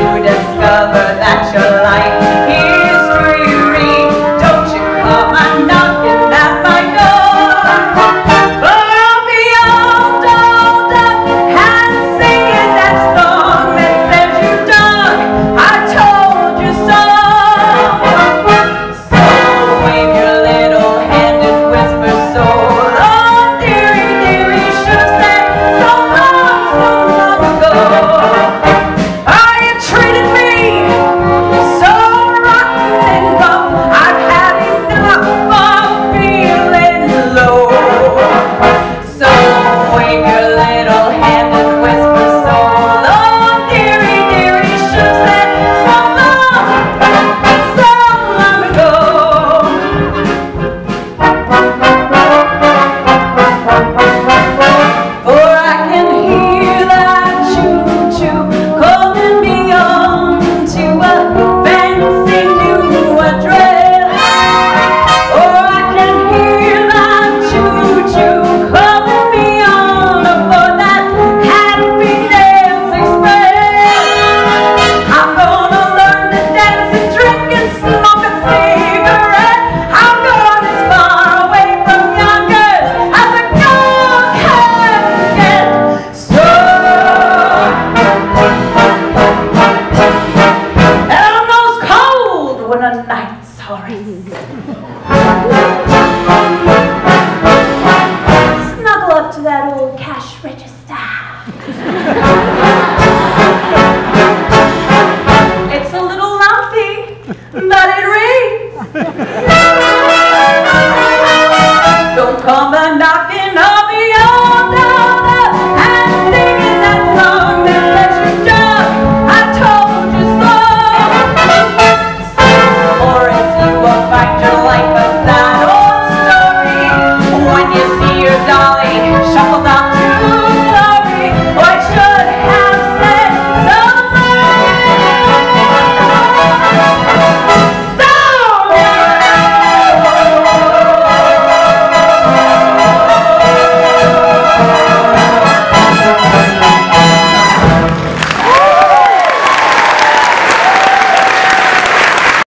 you discover that your life Snuggle up to that old cash register. it's a little lumpy, but it rings. Don't come a knocking.